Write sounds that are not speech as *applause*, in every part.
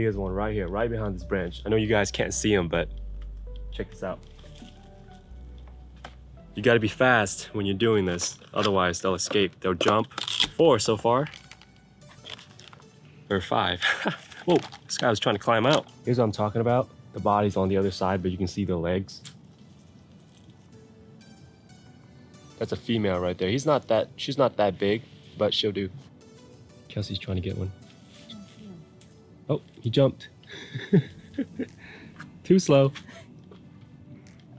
Here's one right here, right behind this branch. I know you guys can't see him, but check this out. You gotta be fast when you're doing this, otherwise they'll escape. They'll jump. Four so far. Or five. *laughs* Whoa, this guy was trying to climb out. Here's what I'm talking about. The body's on the other side, but you can see the legs. That's a female right there. He's not that, she's not that big, but she'll do. Kelsey's trying to get one. Oh, he jumped. *laughs* Too slow.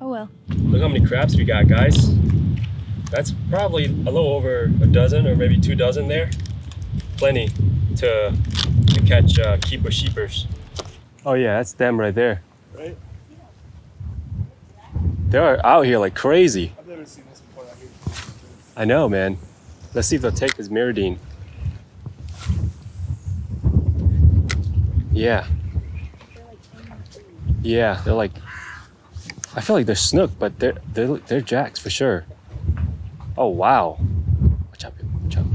Oh well. Look how many crabs we got, guys. That's probably a little over a dozen or maybe two dozen there. Plenty to, to catch uh, keeper sheepers. Oh yeah, that's them right there. Right? They're out here like crazy. I've never seen this before out here. I know, man. Let's see if they'll take this MirrOdine. Yeah. Yeah, they're like. I feel like they're snook, but they're they're they're jacks for sure. Oh wow! Watch out, babe. watch out.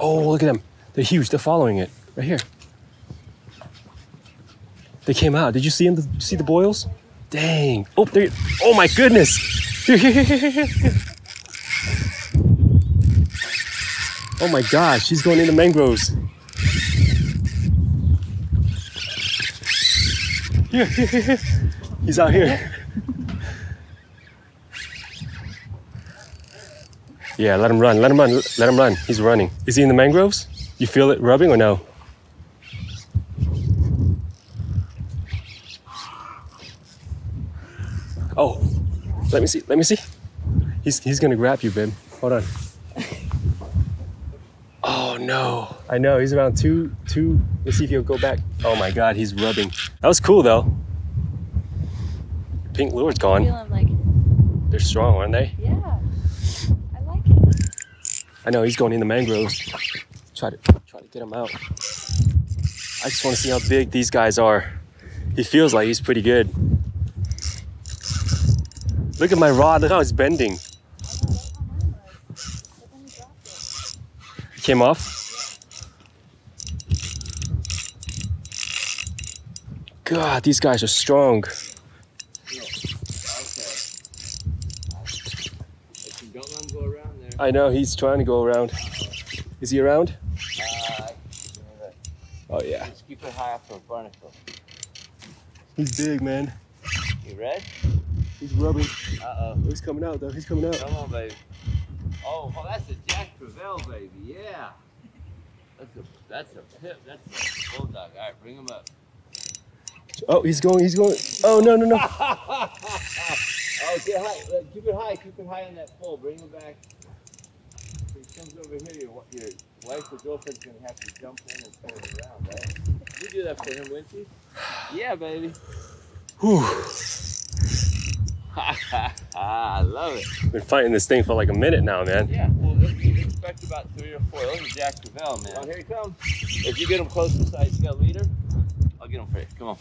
Oh, look at them! They're huge. They're following it right here. They came out. Did you see them? See the boils? Dang! Oh, there! Oh my goodness! Here, here, here, here, here, here. Oh my gosh! She's going into mangroves. Here, here, here. He's out here. Yeah, let him run. Let him run. Let him run. He's running. Is he in the mangroves? You feel it rubbing or no? Oh, let me see. Let me see. He's he's gonna grab you, babe. Hold on. Oh no. I know, he's around two, two. Let's see if he'll go back. Oh my god, he's rubbing. That was cool though. Pink lure's gone. Feeling like, They're strong, aren't they? yeah. I like it. I know he's going in the mangroves. Try to try to get him out. I just want to see how big these guys are. He feels like he's pretty good. Look at my rod. Look how it's bending. Came off. God, these guys are strong. Don't let him go around there. I know he's trying to go around. Is he around? Uh, Oh yeah. just keep it high up for barnacle. He's big, man. You ready? He's rubbing. Uh. Oh, he's coming out though. He's coming out. Come on, baby. Oh, well, that's a Jack Crevalle, baby. Yeah. That's a that's a pip. That's a bulldog. All right, bring him up. Oh, he's going. He's going. Oh no no no. *laughs* oh, get high. Keep it high. Keep it high on that pole. Bring him back. If he comes over here, your, your wife or girlfriend's gonna have to jump in and pull it around, right? You do that for him, wouldn't you? *sighs* Yeah, baby. Whew. *laughs* I love it. Been fighting this thing for like a minute now, man. Yeah, well, you expect about three or four. Those are Jack Crevalle, man. Oh, here he comes. If you get him close to the side, you got a leader? I'll get him for you. Come on.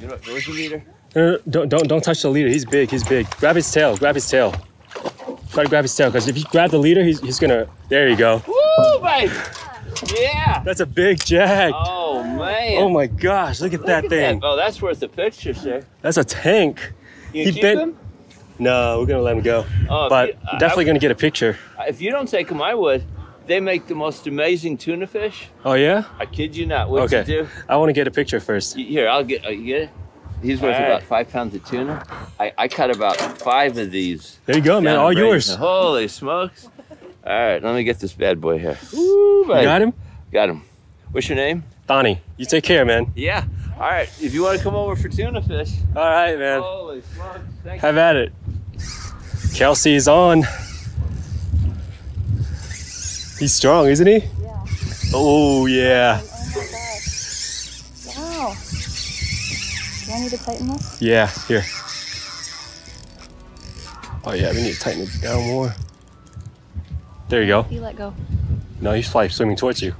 You know, where's the leader? No, no, don't don't don't touch the leader. He's big. He's big. Grab his tail. Grab his tail. Try to grab his tail because if you grab the leader, he's he's gonna. There you go. Woo, baby! Yeah! That's a big jack. Oh, man. Oh my gosh! Look at Look that at thing. Oh, that's worth a picture, sir. That's a tank. You He keep bent- him? No, we're gonna let him go. Oh, But you- I- definitely gonna get a picture. If you don't take them, I would. They make the most amazing tuna fish. Oh yeah. I kid you not. What Okay. you do? I want to get a picture first. Here, I'll get. Uh, you get it? He's worth right. about five pounds of tuna. I, I cut about five of these. There you go, man. All yours. Holy smokes! All right, let me get this bad boy here. You got him, Got him. What's your name? Donnie. You take care, man. Yeah. All right. If you want to come over for tuna fish. All right, man. Holy smokes! Thank Have at it. Kelsey's on. He's strong, isn't he? Yeah. Oh yeah. Oh. oh wow. Do I need to tighten this? Yeah, here. Oh yeah, we need to tighten it down more. There you go. You let go. No, he's fly swimming towards you.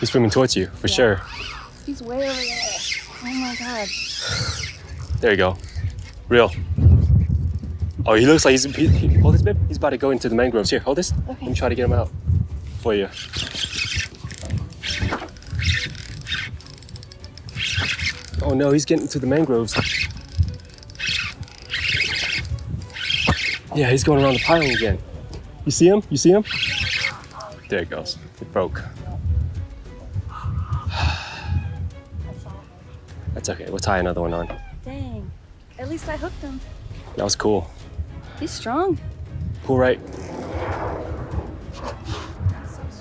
He's swimming towards you, for Yeah. sure. He's way over there. Oh my god. There you go. Real. Oh, he looks like he's. He, he- hold this, babe. He's about to go into the mangroves. Here, hold this. Okay. Let me try to get him out. for you. Oh no, he's getting to the mangroves. Yeah, he's going around the piling again. You see him? You see him? There it goes. It broke. That's okay. We'll tie another one on. Dang. At least I hooked him. That was cool. He's strong. Pull right.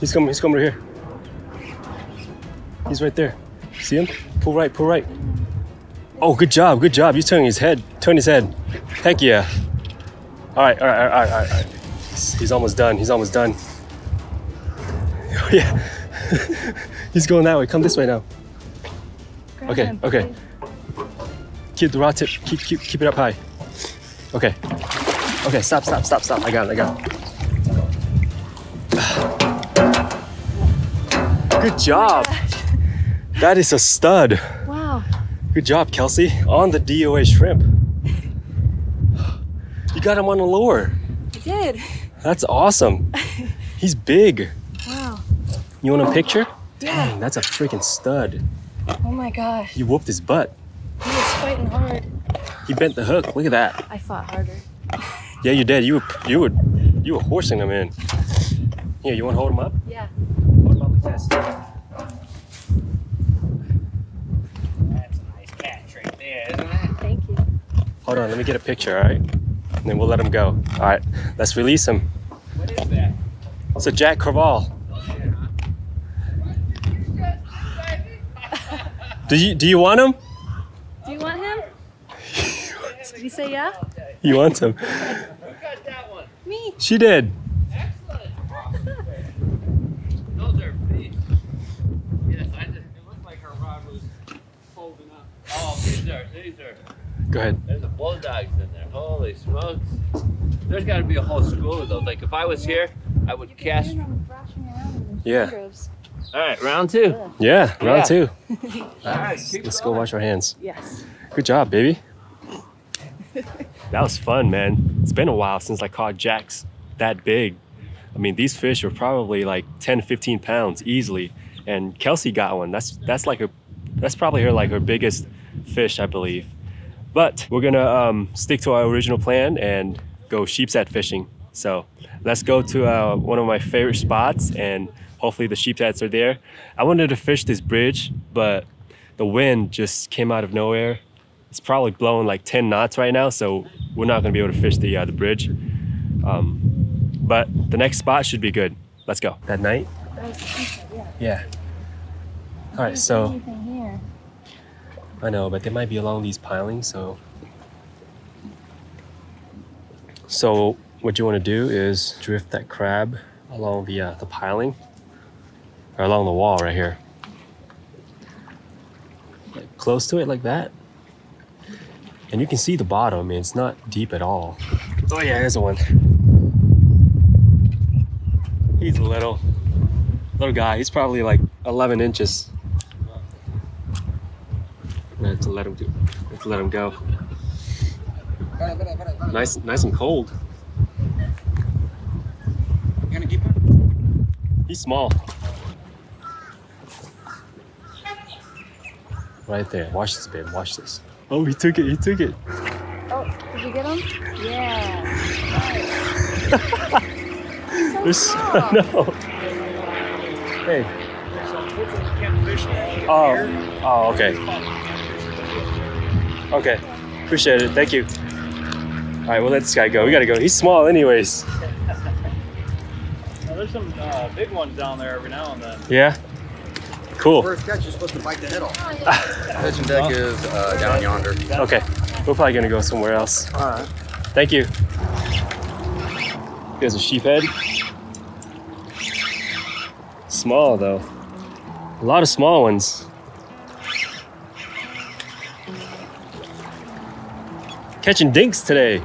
He's coming. He's coming right here. He's right there. See him? Pull right. Pull right. Oh, good job. Good job. You're turning his head. Turn his head. Heck yeah. All right. All right. All right. All right. All right. He's, he's almost done. He's almost done. Oh *laughs* yeah. *laughs* he's going that way. Come this way now. Okay, okay. Keep the rod tip. Keep keep keep it up high. Okay. Okay. Stop. Stop. Stop. Stop. I got it. I got it. *sighs* Good job. That is a stud. Wow. Good job, Kelsey. On the DOA shrimp. You got him on the lure. I did. That's awesome. *laughs* He's big. Wow. You want a picture? Yeah. Dang, that's a freaking stud. Oh my gosh. You whooped his butt. He was fighting hard. He bent the hook. Look at that. I fought harder. Yeah, you did. You were you were you were horsing him in. Here, you want to hold him up? Yeah. Hold him up like this. That's a nice catch right there, isn't it? Thank you. Hold on, let me get a picture, all right? And then we'll let him go. All right, let's release him. What is that? It's a Jack Crevalle. Do you do you want him? Do you want him? Did *laughs* you say yeah? He wants him. Who got that one? Me. She did. Excellent. Those are big. Yes, I just, it looked like her rod was folding up. Oh, these are, these are, Go ahead. there's a bulldogs in there. Holy smokes. There's got to be a whole school of those. Like if I was here, I would cast. Yeah. All right, round two. Yeah, round Yeah. two. All right, keep Let's go wash our hands. Yes. Good job, baby. that was fun, man. It's been a while since I caught jacks that big. I mean, these fish are probably like 10, 15 pounds easily. And Kelsey got one. That's that's like her that's probably her like her biggest fish, I believe. But we're gonna um, stick to our original plan and go sheepshead fishing. So let's go to uh, one of my favorite spots and hopefully the sheepsheads are there. I wanted to fish this bridge, but the wind just came out of nowhere. It's probably blowing like 10 knots right now, so we're not gonna be able to fish the uh, the bridge. Um, but the next spot should be good. Let's go. That night? Yeah. All right, so I know, but they might be along these pilings, so. So what you want to do is drift that crab along the uh, the piling, or along the wall right here. Like close to it like that. And you can see the bottom, and it's not deep at all. Oh yeah, here's the one. He's a little. Little guy. He's probably like 11 inches. I have to let him do. I have to let him go. Nice, nice and cold. You gonna keep him? He's small. Right there. Watch this, babe. Watch this. Oh, he took it. He took it. Oh, did you get him? Yeah. *laughs* There's, small. no. *laughs* Hey. Oh. Oh, okay. Okay. Appreciate it. Thank you. All right, we'll let this guy go. We gotta go. He's small, anyways. Well, there's some uh, big ones down there every now and then. Yeah. Cool. First catch, you're supposed to bite the head off. *laughs* Fishing deck is uh, down yonder. Okay. We're probably gonna go somewhere else. All right. Thank you. Here's a sheephead. Small though. A lot of small ones. Catching dinks today.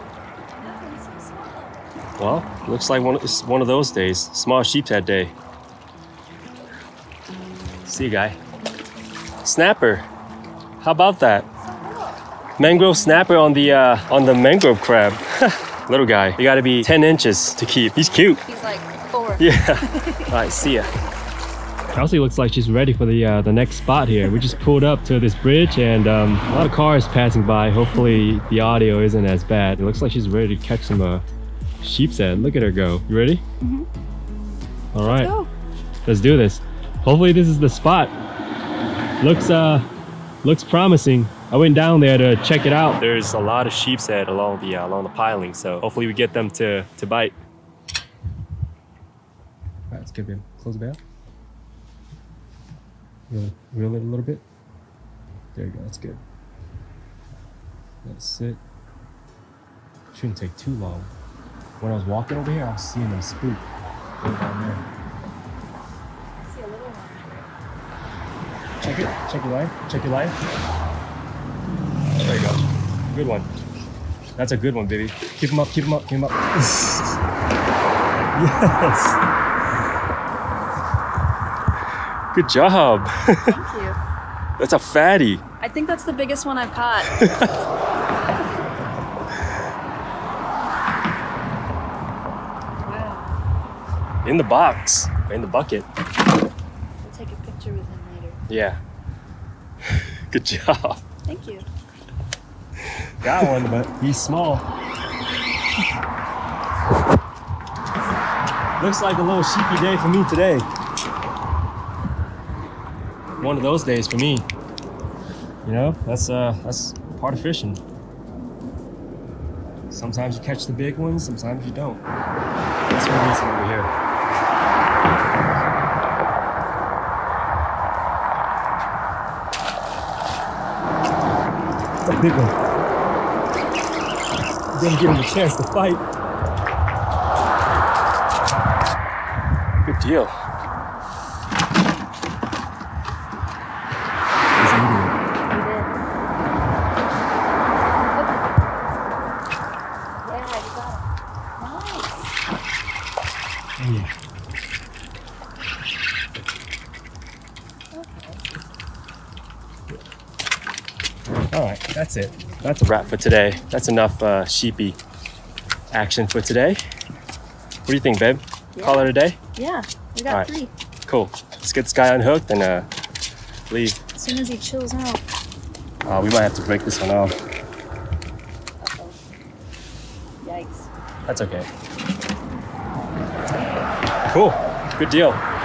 Well, looks like one, it's one of those days. Small sheephead day. See you, guy. Snapper. How about that? Mangrove snapper on the uh, on the mangrove crab. *laughs* Little guy. You gotta be 10 inches to keep. He's cute. He's like four. Yeah. *laughs* All right, see ya. Kelsey looks like she's ready for the uh, the next spot here. We just pulled up to this bridge and um, a lot of cars passing by. Hopefully the audio isn't as bad. It looks like she's ready to catch some uh, sheepshead. Look at her go. You ready? Mhm. All right, Go. let's do this. Hopefully this is the spot. Looks uh looks promising. I went down there to check it out. There's a lot of sheepshead along the uh, along the piling, so hopefully we get them to to bite. All right, let's give him close the bail. Reel it, reel it a little bit. There you go. That's good. Let it sit. Shouldn't take too long. When I was walking over here, I was seeing them spook right down there. see a little one. Check it. Check your line. Check your line. There you go. Good one. That's a good one, baby. Keep him up. Keep him up. Keep him up. *laughs* yes. Good job. Thank you. *laughs* That's a fatty. I think that's the biggest one I've caught. *laughs* wow. In the box. In the bucket. We'll take a picture with him later. Yeah. *laughs* Good job. Thank you. Got one, but he's small. Looks like a little sheepy day for me today. One of those days for me. You know, that's uh that's part of fishing. Sometimes you catch the big ones, sometimes you don't. That's what it is over here. It's a big one. Didn't give him a chance to fight. Good deal. That's it. That's a wrap for today. That's enough uh, sheepy action for today. What do you think, babe? Call it a day? Yeah, we got Alright. three. Cool. Let's get this guy unhooked and uh, leave. As soon as he chills out. Uh, we might have to break this one off. Yikes. That's okay. Cool. Good deal.